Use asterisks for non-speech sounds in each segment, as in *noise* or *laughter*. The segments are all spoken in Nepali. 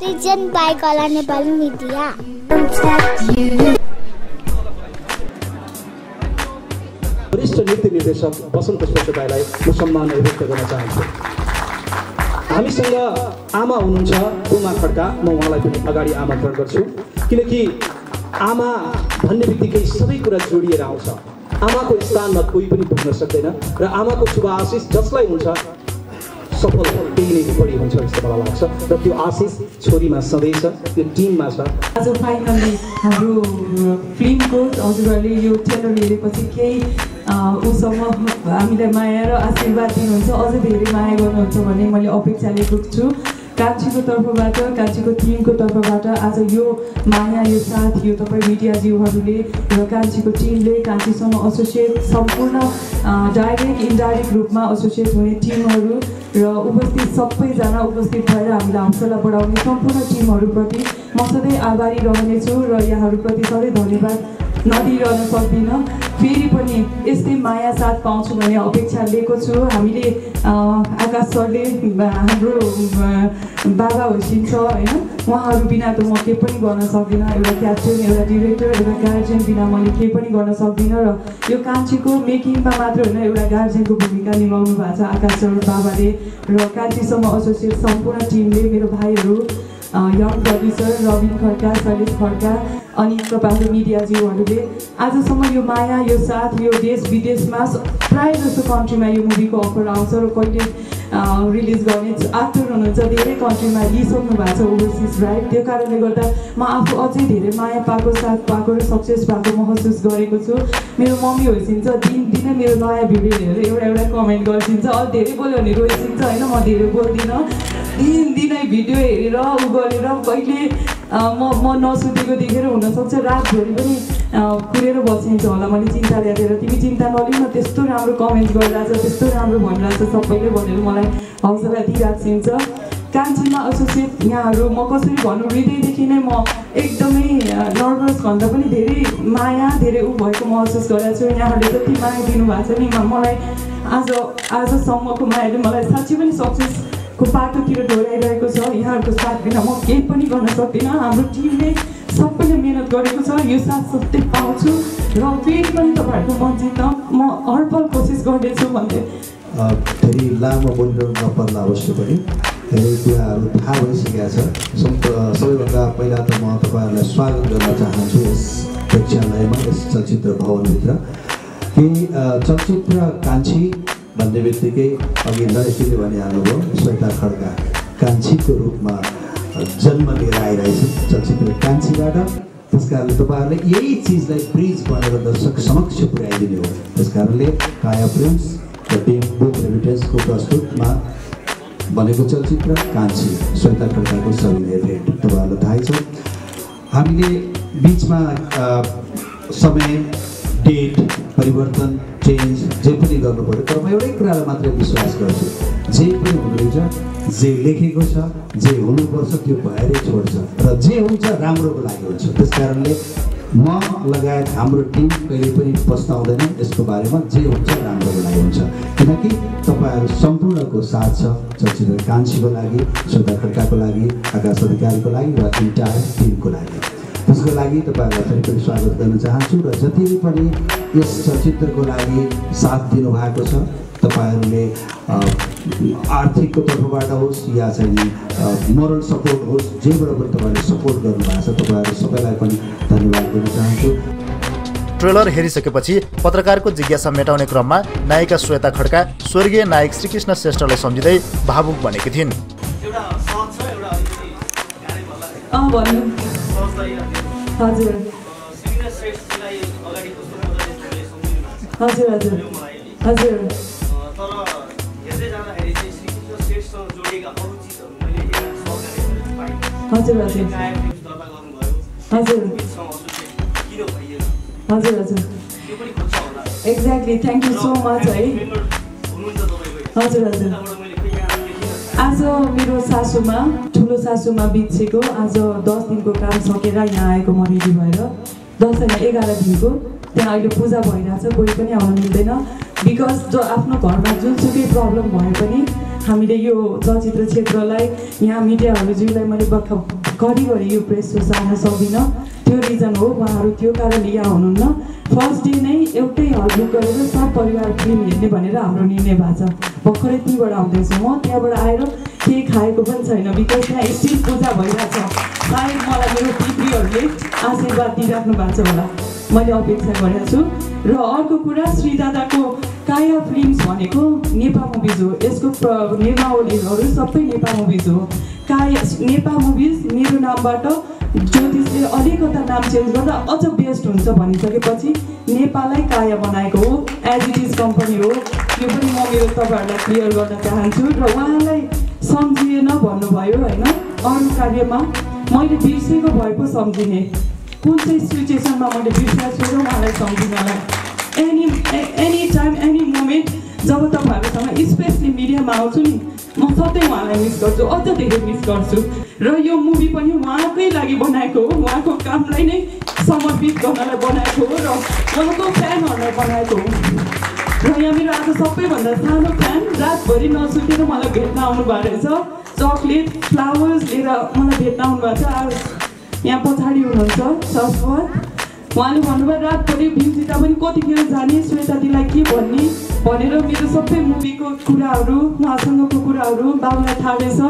प्रेजेन्ट बाई कला नेपाली मिडिया वरिष्ठ नृत्य निर्देशक वसन्त श्रेष्ठदाईलाई म सम्मान व्यक्त गर्न चाहन्छु। हामीसँग आमा हुनुहुन्छ उमा खड्का। म उहाँलाई पनि अगाडि आमन्त्रण गर्छु। किनकि आमा भन्ने बित्तिकै सबै कुरा जोडिएर आउँछ। आमाको स्थानमा कोही पनि पुग्न सक्दैन र आमाको शुभ आशिष जसलाई हुन्छ सफल त्यही नै बढी हुन्छ जस्तो मलाई लाग्छ। र त्यो आशिष छोरीमा सधैँ छ त्यो टिममा छ। आज फाइनली हाम्रो फिल्मको हजुरहरूले यो ट्रेलर हेरेपछि केही उसँग हामीलाई माया र आशीर्वाद दिनुहुन्छ अझै धेरै माया गर्नुहुन्छ भन्ने मैले अपेक्षा लिएको छु। कान्छीको तर्फबाट कान्छीको टिमको तर्फबाट आज यो माया यो साथ यो तपाईँ मिडियाज्यूहरूले र कान्छीको टिमले कान्छीसँग एसोसिएट सम्पूर्ण डाइरेक्ट इन्डाइरेक्ट रूपमा एसोसिएट हुने टिमहरू र उपस्थित सबैजना उपस्थित भएर हामीलाई हौसला बढाउने सम्पूर्ण टिमहरूप्रति म सधैँ आभारी रहनेछु र यहाँहरूप्रति सधैँ धन्यवाद नदिइरहन सक्दिनँ। फेरि यस्तै माया साथ पाउँछु भन्ने अपेक्षा लिएको छु। हामीले आकाश सरले हाम्रो बाबा होसिन्छ होइन? उहाँहरू बिना त म केही पनि गर्न सक्दिनँ। एउटा क्याप्टेन एउटा डिरेक्टर एउटा गार्जेन बिना मैले केही पनि गर्न सक्दिनँ। र यो कान्छीको मेकिङमा मात्र होइन एउटा गार्जेनको भूमिका निभाउनु भएको छ आकाश सर बाबाले। र कान्छीसँग एसोसिएट सम्पूर्ण टिमले मेरो भाइहरू। यङ प्रड्युसर रविन खड्का शैलेश खड्का अनि तपाईँहरू मिडियाज्यूहरूले आजसम्म यो माया यो साथ यो देश विदेशमा प्रायः जस्तो कन्ट्रीमा यो मुभीको अफर आउँछ र कहिले रिलिज गर्ने एक्टर हुनुहुन्छ। धेरै कन्ट्रीमा लिइसक्नु भएको छ ओभरसिज राइट त्यो कारणले गर्दा म आफू अझै धेरै माया पाएको साथ पाएको र सक्सेस भएको महसुस गरेको छु। मेरो मम्मी होइसिन्छ दिन दिनै मेरो नयाँ भिडियो हेरेर एउटा एउटा कमेन्ट गरिदिन्छ अलिक धेरै बोल्यो भने रोइसिन्छ होइन? म धेरै बोल्दिनँ। दिन दिनै भिडियो हेरेर उ गरेर कहिले म म नसुतेको देखेर हुनसक्छ। रातभरि पनि कुरेर बसिन्छ होला मैले चिन्ता ल्याएर। तिमी चिन्ता नलिउ न त्यस्तो राम्रो कमेन्ट गरिरहेछ त्यस्तो राम्रो भनिरहेछ सबैले भनेर मलाई हौसला दिइराख्छ कान्छीमा एसोसिएट यहाँहरू म कसरी भन्नु हृदयदेखि नै म एकदमै नर्भस भन्दा पनि धेरै माया धेरै ऊ भएको महसुस गरेको छु। यहाँहरूले जति माया दिनुभएको छ नि मलाई आज आजसम्मको मायाले मलाई साँच्चै पनि सक्सेस को बाटोतिर डोराइरहेको छ यहाँहरूको साथ बिना म केही पनि गर्न सक्दिनँ। हाम्रो टिमले सबैले मिहिनेत गरेको छ यो साथ सधैँ पाउँछु। र फेरि पनि तपाईँहरूको मन जित्न म हरपल कोसिस गर्नेछु भन्दै धेरै लामो बोल्नु नपर्ला अवश्य पनि। धेरै कुराहरू थाहा भइसकेका छ। सबैभन्दा पहिला त म तपाईँहरूलाई स्वागत गर्न चाहन्छु यस प्रेक्षालयमा यस चलचित्र भवनभित्र। केही चलचित्र कान्छी भन्ने बित्तिकै अघि नरेशजीले भनिहाल्नुभयो श्वेता खड्का कान्छीको रूपमा जन्म लिएर आइरहेछ चलचित्र कान्छीबाट। त्यस कारणले तपाईँहरूले यही चिजलाई ब्रिज बनेर दर्शक समक्ष पुर्याइदिने हो। त्यस कारणले काया प्रिन्स र डेम्बो रेमिटेन्सको प्रस्तुतमा बनेको चलचित्र कान्छी श्वेता खड्काको सविनय भेट तपाईँहरूलाई थाहै छ। हामीले बिचमा समय डेट परिवर्तन चेन्ज जे पनि गर्नु पऱ्यो तर म एउटै कुरालाई मात्रै विश्वास गर्छु। जे पनि हुँदैछ जे लेखेको छ जे हुनुपर्छ त्यो भएरै छोड्छ। र जे हुन्छ राम्रोको लागि हुन्छ। त्यस कारणले म लगायत हाम्रो टिम कहिले पनि पस्ताउँदैन यसको बारेमा जे हुन्छ राम्रोको लागि हुन्छ। किनकि तपाईँहरू सम्पूर्णको साथ छ चलचित्र कान्छीको लागि खड्काको लागि आकाश अधिकारीको लागि र इन्टायर टिमको लागि। त्यसको लागि तपाईँहरूलाई फेरि पनि स्वागत गर्न चाहन्छु र जतिले पनि यस चलचित्रको लागि साथ दिनुभएको छ तपाईँहरूले आर्थिकको तर्फबाट होस् या चाहिँ मोरल सपोर्ट होस् जेबाट पनि तपाईँहरूले सपोर्ट गर्नुभएको छ तपाईँहरू सबैलाई पनि धन्यवाद दिन चाहन्छु। ट्रेलर हेरिसकेपछि पत्रकारको जिज्ञासा मेटाउने क्रममा नायिका श्वेता खड्का स्वर्गीय नायक श्रीकृष्ण श्रेष्ठलाई सम्झिँदै भावुक बनेकी थिइन्। हजुर। हजुर हजुर। हजुर। हजुर हजुर। हजुर। हजुर हजुर। Exactly thank you so much है हजुर हजुर। आज मेरो सासूमा। ठुलो सासूमा बित्सेको आज दस दिनको काम सकेर यहाँ आएको म रेडी भएर दसैँमा एघार दिनको त्यहाँ अहिले पूजा भइरहेछ कोही पनि आउनु मिल्दैन। बिकज जो आफ्नो घरमा जुनसुकै प्रब्लम भए पनि हामीले यो चलचित्र क्षेत्रलाई यहाँ मिडियाहरूज्यूलाई मैले बख घरिघरि यो प्रेस सार्न सक्दिनँ। त्यो रिजन हो उहाँहरू त्यो कारणले यहाँ हुनुहुन्न। फर्स्ट डे नै एउटै हल गरेर सब परिवार फिल्म हेर्ने भनेर हाम्रो निर्णय भएको छ। भर्खरै त्यहीँबाट आउँदैछु म त्यहाँबाट आएर केही खाएको पनि छैन बिकज त्यहाँ स्टिल पूजा भइरहेछ। सायद मलाई मेरो पितृहरूले आशीर्वाद दिइराख्नु भएको छ होला। मैले अपेक्षा गरेको छु। र अर्को कुरा श्री दादाको काया फिल्म्स भनेको नेपा मुभिज हो। यसको निर्मावलीहरू सबै नेपा मुभिज हो। काया नेपा मुभिज मेरो नामबाट ज्योतिषले अलिकता नाम चेन्ज गर्दा अझ बेस्ट हुन्छ भनिसकेपछि नेपाललाई काया बनाएको हो एज इट इज कम्पनी हो। यो पनि म मेरो तपाईँहरूलाई क्लियर गर्न चाहन्छु। र उहाँलाई सम्झिएन भन्नुभयो होइन। अरू कार्यमा मैले बिर्सेको भए पो सम्झिने। कुन चाहिँ सिचुएसनमा मैले बिर्सेको छु र उहाँलाई सम्झिनलाई। Any any time any moment जब तपाईँहरूसँग स्पेसली मिडियामा आउँछु नि म सधैँ उहाँलाई मिस गर्छु अझ धेरै मिस गर्छु। र यो मुभी पनि उहाँकै लागि बनाएको हो उहाँको कामलाई नै समर्पित गर्नलाई बनाएको हो र उहाँको फ्यानहरूलाई बनाएको हो। र यहाँ मेरो आज सबैभन्दा सानो फ्यान रातभरि नसुतेर मलाई भेट्न आउनु भएको रहेछ चक्लेट फ्लावर्स लिएर मलाई भेट्न आउनु भएको छ। यहाँ पछाडि हुनुहुन्छ शाश्वत उहाँले भन्नुभयो रातभरि भ्युजिता पनि कतिखेर जाने श्वेता दिदीलाई के भन्ने भनेर मेरो सबै मुभीको कुराहरू उहाँसँगको कुराहरू बाबुलाई थाहा रहेछ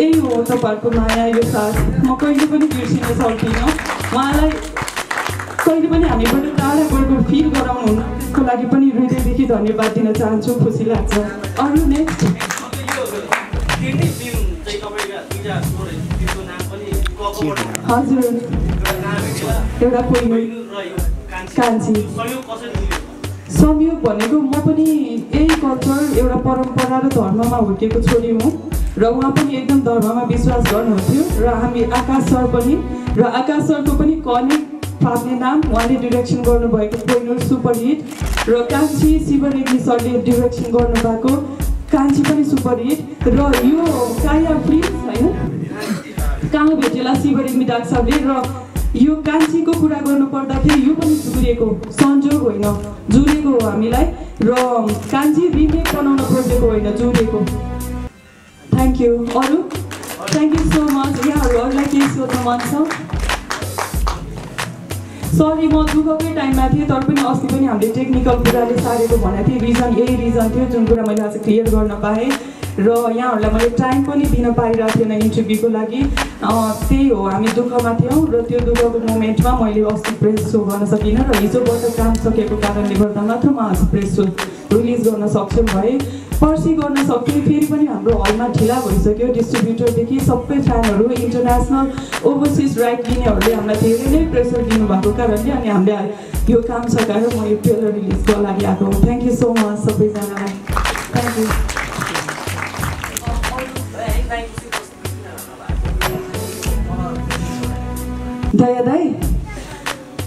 यही हो तपाईँहरूको माया यो साथ म कहिले पनि बिर्सिन सक्दिनँ। उहाँलाई कहिले पनि हामीबाट टाढा गएको फिल गराउनु त्यसको लागि पनि हृदयदेखि धन्यवाद दिन चाहन्छु खुसी लाग्छ। अरू नेक्स्ट हजुर। एउटा कान्छी। संयोग भनेको म पनि यही कल्चर एउटा परम्परा र धर्ममा हुर्केको छोरी हुँ र उहाँ पनि एकदम धर्ममा विश्वास गर्नुहुन्थ्यो र हामी आकाश सर पनि र आकाश सरको पनि कनेक्ट फाप्ने नाम उहाँले डिरेक्सन गर्नुभएको कोइनर सुपर हिट र कान्छी शिव रेग्मी सरले डिरेक्सन गर्नुभएको कान्छी पनि सुपर हिट र यो काया फिल्म होइन कहाँ भेटेला शिव रेग्मी डाक सरले र यो कान्छीको कुरा गर्नु पर्दाखेरि यो पनि जुरेको संजोग होइन जुरेको हो हामीलाई र कान्छी रिमेक बनाउन खोजेको होइन जुरेको। थ्याङ्क यू अरू? थ्याङ्क यू सो मच यहाँहरू अरूलाई केही सोध्न मन छ? सरी म दुःखकै टाइममा थिएँ तर पनि अस्ति पनि हामीले टेक्निकल कुराले सारेको भनेको थिएँ। रिजन यही रिजन थियो जुन कुरा मैले आज क्लियर गर्न पाएँ। र यहाँहरूलाई मैले टाइम पनि दिन पाइरहेको थिएन इन्टरभ्यूको लागि। त्यही हो हामी दुःखमा थियौँ र त्यो दुःखको मोमेन्टमा मैले अस्ति प्रेस सो गर्न सकिनँ र हिजोबाट काम सकेको कारणले गर्दा मात्र म आज प्रेस सो रिलिज गर्न सक्षम भएँ पर्सि गर्न सक्थेँ फेरि पनि हाम्रो हलमा ढिला भइसक्यो। डिस्ट्रिब्युटरदेखि सबै फ्यानहरू इन्टरनेसनल ओभरसिज राइट लिनेहरूले हामीलाई धेरै नै प्रेसर दिनुभएको कारणले अनि हामीले यो काम सकाएर म यो ट्रेलर रिलिजको लागि आएको हो। थ्याङ्क यू सो मच सबैजनालाई। थ्याङ्क यू दया दाई?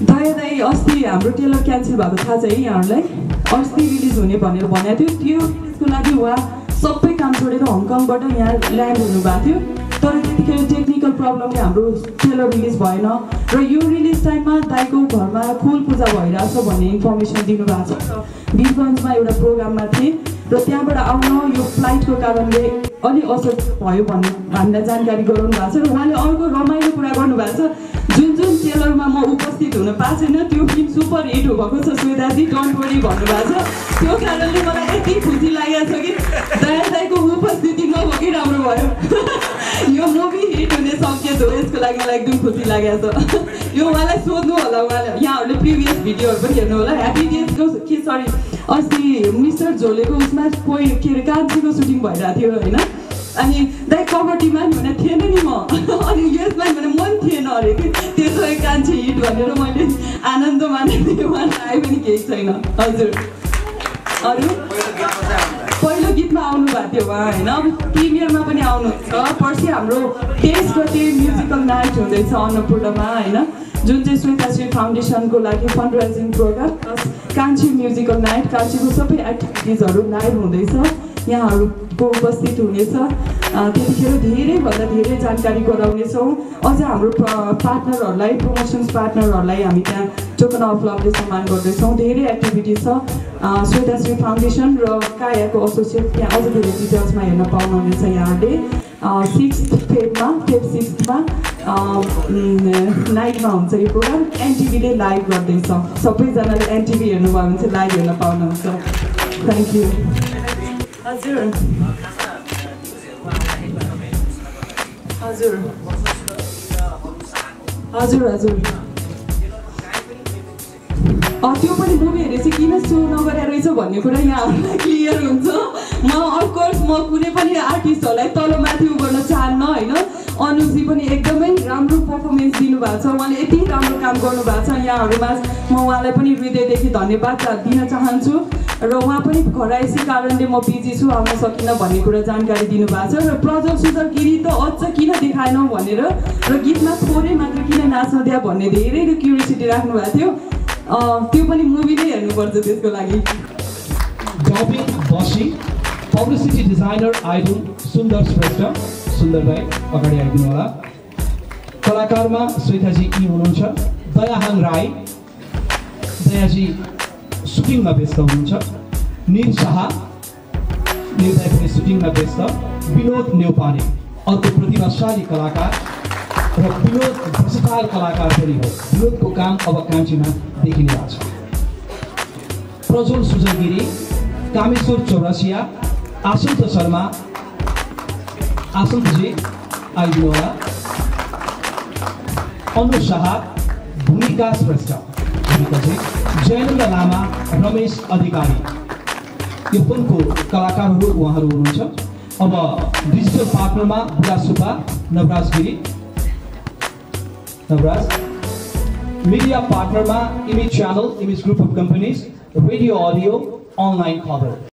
दाई अस्ति हाम्रो टेलर क्यान्सल भएको थाहा छ है यहाँहरूलाई? अस्ति रिलिज हुने भनेर भनेको थियो। त्यो रिलिजको लागि उहाँ सबै काम छोडेर हङकङबाट यहाँ ल्यान्ड हुनुभएको थियो। तर त्यतिखेर टेक्निकल प्रब्लमले हाम्रो टेलर रिलिज भएन र यो रिलिज टाइममा दाईको घरमा फुल पूजा भइरहेछ भन्ने इन्फर्मेसन दिनुभएको छ। वीरगन्जमा एउटा प्रोग्राममा थिएँ र त्यहाँबाट आउन यो फ्लाइटको कारणले अलिक असर भयो भन्ने हामीलाई जानकारी गराउनु भएको छ र उहाँले अर्को रमाइलो कुरा गर्नुभएको छ। टेलरमा म उपस्थित हुन पाएको छैन त्यो फिल्म सुपर हिट भएको छ श्वेताजी डन्ट वरी भन्नुभएको छ। त्यो कारणले मलाई यति खुसी लागेको छ कि दया दाईको उपस्थिति नभएकै राम्रो भयो। *laughs* यो मुभी हिट हुने सङ्केत हो यसको लागि मलाई एकदम खुसी लागेको छ। *laughs* यो उहाँलाई सोध्नु होला उहाँले यहाँहरूले प्रिभियस भिडियोहरू पनि हेर्नु होला। ह्याप्पी डेजको के सरी अस्ति मिस्टर झोलेको उसमा कोही के अरे कान्छीको सुटिङ भइरहेको थियो होइन? अनि दाइ कबड्डीमा नि भने थिएन नि म अनि यसमा भने मन थिएन अरे कि त्यसो कान्छी हिट भनेर मैले आनन्द मानेको थिएँ उहाँ आयो पनि केही छैन हजुर अरू पहिलो गीतमा आउनु भएको थियो उहाँ होइन अब प्रिमियरमा पनि आउनुहुन्छ पर्सि हाम्रो तेइस गते म्युजिकल नाइट हुँदैछ अन्नपूर्णमा होइन जुन चाहिँ श्वेताश्री फाउन्डेसनको लागि fund raising program plus Kanchhi musical night कान्छीको सबै एक्टिभिटिजहरू लाइभ हुँदैछ यहाँहरूको उपस्थित हुनेछ त्यतिखेर धेरैभन्दा धेरै जानकारी गराउनेछौँ अझ हाम्रो पार्टनरहरूलाई प्रमोसन्स पार्टनरहरूलाई हामी त्यहाँ टोकन अफ लभले सम्मान गर्दैछौँ धेरै एक्टिभिटी छ श्वेताश्री फाउन्डेसन र कायाको एसोसिएट त्यहाँ अझ धेरै डिटेल्समा हेर्न पाउनुहुनेछ यहाँहरूले सिक्स फेबमा फेब सिक्समा नाइटमा हुन्छ यो प्रोग्राम एनटिभीले लाइभ गर्दैछ सबैजनाले एनटिभी हेर्नुभयो भने चाहिँ लाइभ हेर्न पाउनुहुन्छ थ्याङ्क यू हजुर हजुर हजुर हजुर त्यो पनि मुभी हेरेपछि किन सो नगरे रहेछ भन्ने कुरा यहाँहरूलाई क्लियर हुन्छ म अफकोर्स म कुनै पनि आर्टिस्टहरूलाई तल माथि उ गर्न चाहन्न होइन अनुजी पनि एकदमै राम्रो पर्फर्मेन्स दिनुभएको छ उहाँले यति राम्रो काम गर्नुभएको छ यहाँहरूमा म उहाँलाई पनि हृदयदेखि धन्यवाद दिन चाहन्छु र उहाँ पनि घराइसी कारणले म बिजी छु आउन सकिनँ भन्ने कुरा जानकारी दिनुभएको छ र प्रज्वल सुन्दर गिरी त अझ किन देखाएनौ भनेर र गीतमा थोरै मात्र किन नाच्न दिया भन्ने धेरै क्युरियोसिटी राख्नु भएको थियो। त्यो पनि मुभी नै हेर्नुपर्छ त्यसको लागि। पब्लिसिटी डिजाइनर आइडुल सुन्दर श्रेष्ठ सुन्दर भाइ अगाडि आइदिनु होला। कलाकारमा श्वेताजी यी हुनुहुन्छ। दयाहाङ राई दयाजी सुटिङमा व्यस्त हुनुहुन्छ निर शाह निर दाई पनि सुटिङमा व्यस्त विनोद नेउपाने अर्को प्रतिभाशाली कलाकार र विनोद भर्सटाइल कलाकार पनि हो विनोदको काम अब कान्छीमा देखिने भएको छ प्रज्वल सुजगिरी कामेश्वर चौरसिया आशुत शर्मा आसन्तजी आइदिनु होला अनु शाह भूमिका श्रेष्ठ जयनन्द लामा रमेश अधिकारी। यो फिल्मको कलाकारहरू उहाँहरू हुनुहुन्छ। अब डिजिटल पार्टनरमा Budha Subba Navraj Giri. Navraj. Media पार्टनरमा image channel image group of companies radio audio online Khabar.